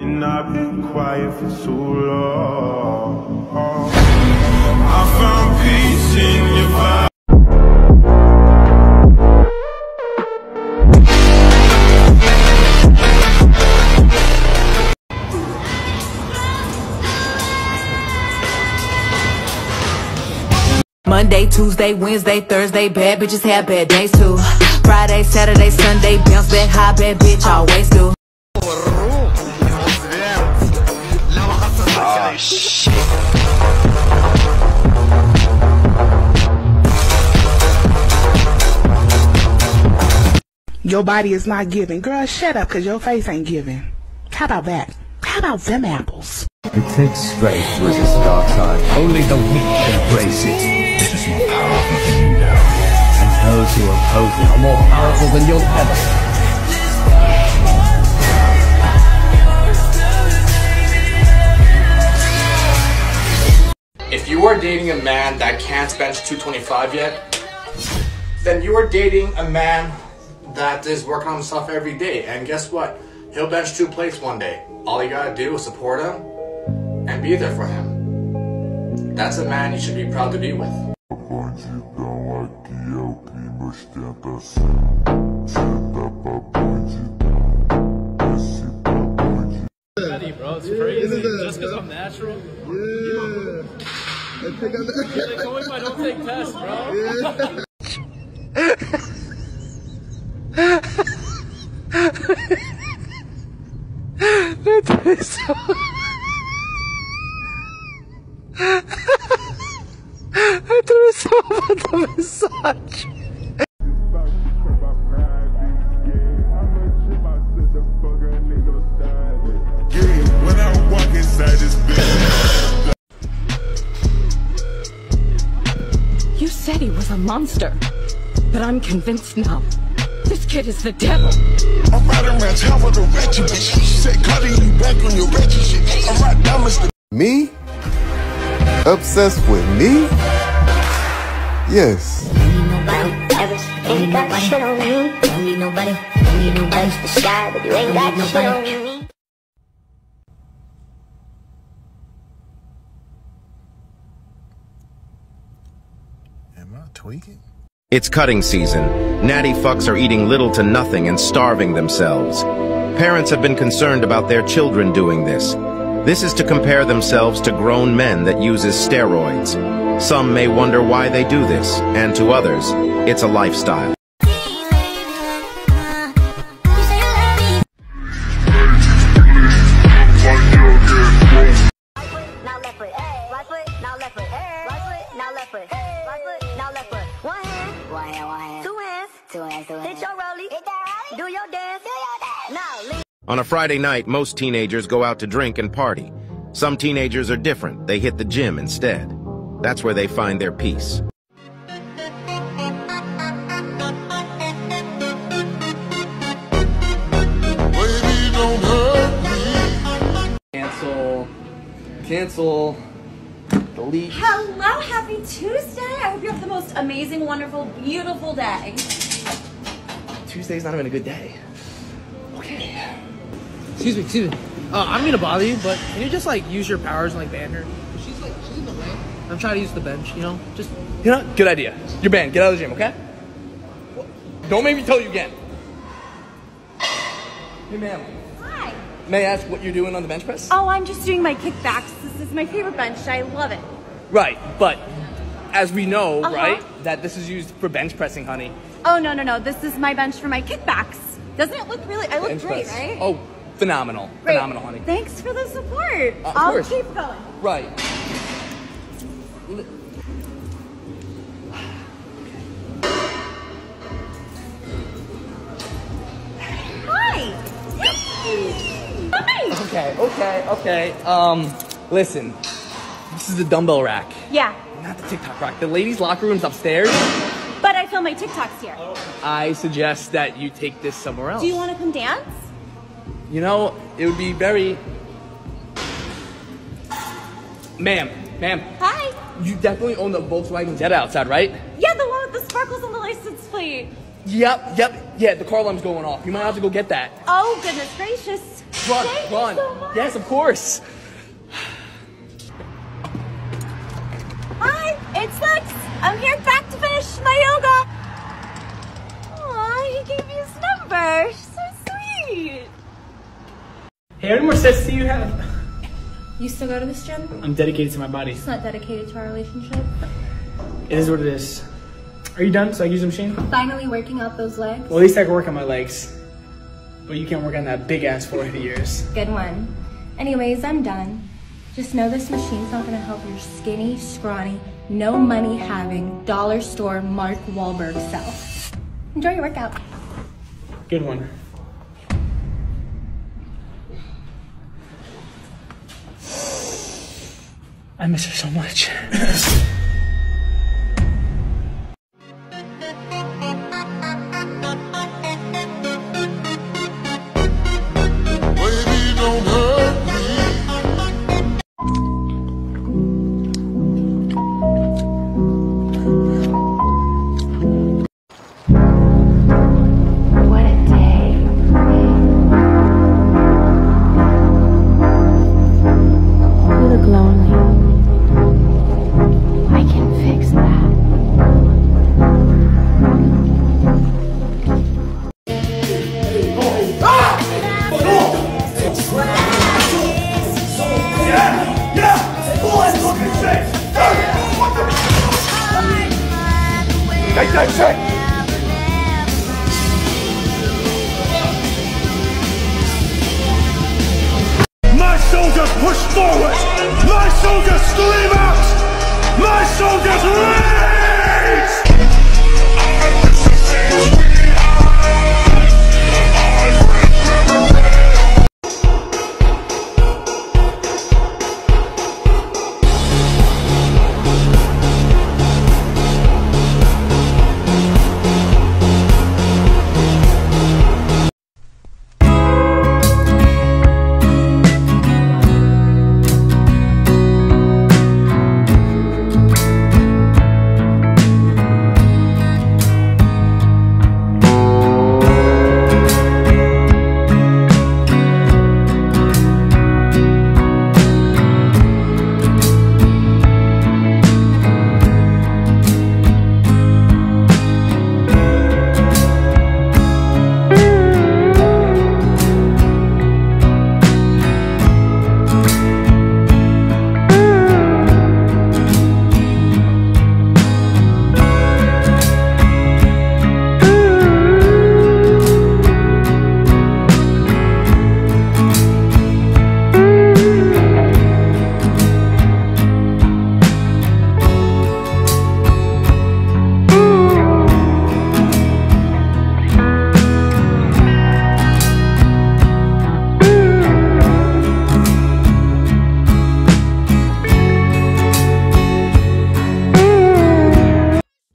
And I've been quiet for too long. I found peace in your vibe. Monday, Tuesday, Wednesday, Thursday, bad bitches have bad days too. Friday, Saturday, Sunday, bounce back high, bad bitch always do. Your body is not giving. Girl, shut up, cause your face ain't giving. How about that? How about them apples? It takes strength to resist the dark side. Only the weak can embrace it. It is more powerful than you know. And those who oppose it are more powerful than you'll ever. If you are dating a man that can't bench 225 yet, then you are dating a man that is working on himself every day. And guess what? He'll bench two plates one day. All you gotta do is support him and be there for him. That's a man you should be proud to be with. Bandidão aqui é o crime ostentação. Senta pra bandidão. Esse pra bandidão. bro. It's crazy. Just because I'm natural. Yeah. I I'm Like, only if I don't take tests, bro. When You said he was a monster, but I'm convinced now. This kid is the devil. I'm riding around town with a ratchet bitch. She said, Cardi, you back on your ratchet shit. I ride diamonds to Me? Obsessed with me? Yes. nobody ever ain't got shit on you. Don't need nobody, don't need nobody. Touch the sky, but you ain't got shit on me. I tweaking? It's cutting season. Natty fucks are eating little to nothing and starving themselves. Parents have been concerned about their children doing this. This is to compare themselves to grown men that uses steroids. Some may wonder why they do this, and to others, it's a lifestyle. Hand, one hand, two hands, two hands, two hands. Hit your rollie, hit that rollie. Do your dance, do your dance. Now lean. On a Friday night, most teenagers go out to drink and party. Some teenagers are different. They hit the gym instead. That's where they find their peace. Baby, don't hurt me. Cancel. Cancel. Delete. Hello, happy Tuesday. I hope you have the most amazing, wonderful, beautiful day. Tuesday's not even a good day. Okay. Excuse me, excuse me. Uh, I'm gonna bother you, but can you just like use your powers and like ban her? She's like she's in the way. I'm trying to use the bench, you know. Just You know, good idea. You're banned. Get out of the gym, okay? Don't make me tell you again. Hey, ma'am. Hi. May I ask what you're doing on the bench press? Oh, I'm just doing my kickbacks. This is my favorite bench. I love it. Right, but as we know, Uh-huh. right, that this is used for bench pressing, honey. Oh, no, no, no. This is my bench for my kickbacks. Doesn't it look really? I look Bench great, press. right? Oh, phenomenal. Great. Phenomenal, honey. Thanks for the support. Uh, I'll course. keep going. Right. Hi. Hi. Okay, okay, okay. Um, listen. This is the dumbbell rack, Yeah, not the TikTok rack. The ladies' locker room's upstairs. but I film my TikToks here. I suggest that you take this somewhere else. Do you want to come dance? You know, it would be very. Ma'am, ma'am, Hi. you definitely own the Volkswagen Jetta outside, right? Yeah, the one with the sparkles on the license plate. Yep, yep, yeah, the car alarm's going off. You might have to go get that. Oh, goodness gracious. Run, Thank run. so yes, of course. Hi, it's Lex. I'm here back to finish my yoga. Aw, he gave me his number. So sweet. Hey, how many more sets do you have? You still go to this gym? I'm dedicated to my body. It's not dedicated to our relationship. It is what it is. Are you done so I can use the machine? Finally working out those legs. Well, at least I can work on my legs. But you can't work on that big ass forehead of yours. Good one. Anyways, I'm done. Just know this machine's not gonna help your skinny, scrawny, no money having, dollar store Mark Wahlberg self. Enjoy your workout. Good one. I miss her so much. My soldiers push forward! My soldiers scream out! My soldiers live!